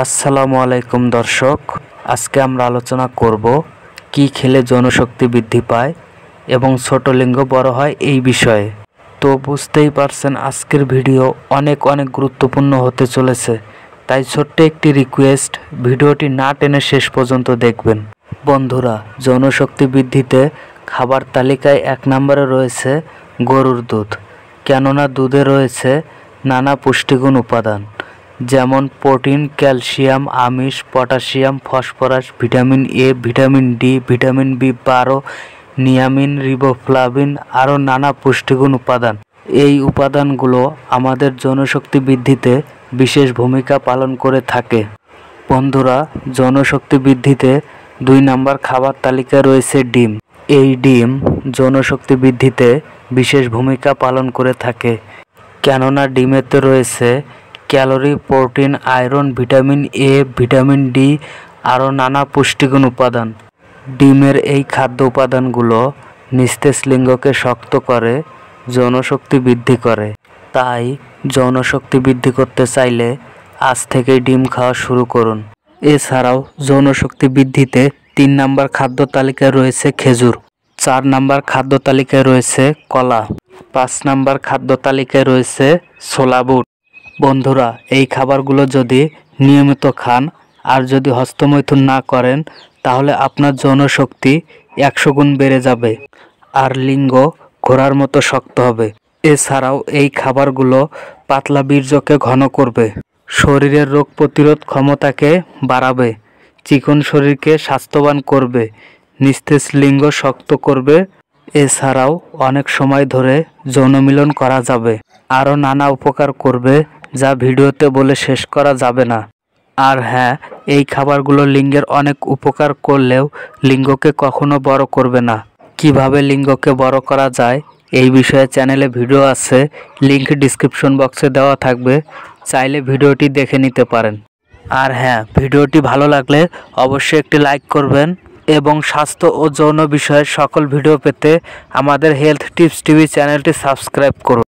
আসসালামু আলাইকুম দর্শক, আজকে আমরা আলোচনা করব কি খেলে জনশক্তি বৃদ্ধি পায় এবং ছোট লিঙ্গ বড় হয় এই বিষয়ে। তো বুঝতেই পারছেন আজকের ভিডিও অনেক অনেক গুরুত্বপূর্ণ হতে চলেছে, তাই ছোট্ট একটি রিকোয়েস্ট ভিডিওটি না টেনে শেষ পর্যন্ত দেখবেন। বন্ধুরা, জনশক্তি বৃদ্ধিতে খাবার তালিকায় এক নম্বরে রয়েছে গরুর দুধ, কেননা দুধে রয়েছে নানা পুষ্টিগুণ উপাদান। যেমন প্রোটিন, ক্যালসিয়াম, আমিষ, potassium, phosphorus, vitamin A, vitamin D, vitamin B বারো, নিয়ামিন, রিবোফ্লাভিন আরও নানা পুষ্টিগুণ উপাদান। এই উপাদানগুলো আমাদের জনশক্তি বৃদ্ধিতে বিশেষ ভূমিকা পালন করে থাকে। বন্ধুরা, জনশক্তি বৃদ্ধিতে দুই নম্বর খাবার তালিকায় রয়েছে ডিম। এই ডিম জনশক্তি বৃদ্ধিতে বিশেষ ভূমিকা পালন করে থাকে। কেননা ডিমেতে রয়েছে calorie, protein, iron, vitamin A, vitamin D আরও নানা পুষ্টিগুণ উপাদান। ডিমের এই খাদ্য উপাদানগুলো নিস্তেজ লিঙ্গকে শক্ত করে, যৌনশক্তি বৃদ্ধি করে। তাই যৌনশক্তি বৃদ্ধি করতে চাইলে আজ থেকেই ডিম খাওয়া শুরু করুন। এছাড়াও যৌনশক্তি বৃদ্ধিতে তিন নাম্বার খাদ্য তালিকায় রয়েছে খেজুর, চার নাম্বার খাদ্য তালিকায় রয়েছে কলা, পাঁচ নাম্বার খাদ্য তালিকায় রয়েছে ছোলা বুট। বন্ধুরা, এই খাবারগুলো যদি নিয়মিত খান আর যদি হস্তমৈথুন না করেন, তাহলে আপনার যৌনশক্তি একশো গুণ বেড়ে যাবে আর লিঙ্গ ঘোড়ার মতো শক্ত হবে। এছাড়াও এই খাবারগুলো পাতলা বীর্যকে ঘন করবে। শরীরের রোগ প্রতিরোধ ক্ষমতাকে বাড়াবে। চিকন শরীরকে স্বাস্থ্যবান করবে। নিস্তেজ লিঙ্গ শক্ত করবে। এছাড়াও অনেক সময় ধরে যৌনমিলন করা যাবে। আরও নানা উপকার করবে যা ভিডিওতে বলে শেষ করা যাবে না। আর হ্যাঁ এই খাবারগুলো লিঙ্গের অনেক উপকার করলেও লিঙ্গকে কখনো বড় করবে না। কীভাবে লিঙ্গকে বড় করা যায়, এই বিষয়ে চ্যানেলে ভিডিও আছে লিংক ডিসক্রিপশন বক্সে দেওয়া থাকবে, চাইলে ভিডিওটি দেখে নিতে পারেন। আর হ্যাঁ ভিডিওটি ভালো লাগলে অবশ্যই একটি লাইক করবেন এবং স্বাস্থ্য ও যৌন বিষয়ের সকল ভিডিও পেতে আমাদের হেলথ টিপস টিভি চ্যানেলটি সাবস্ক্রাইব করুন।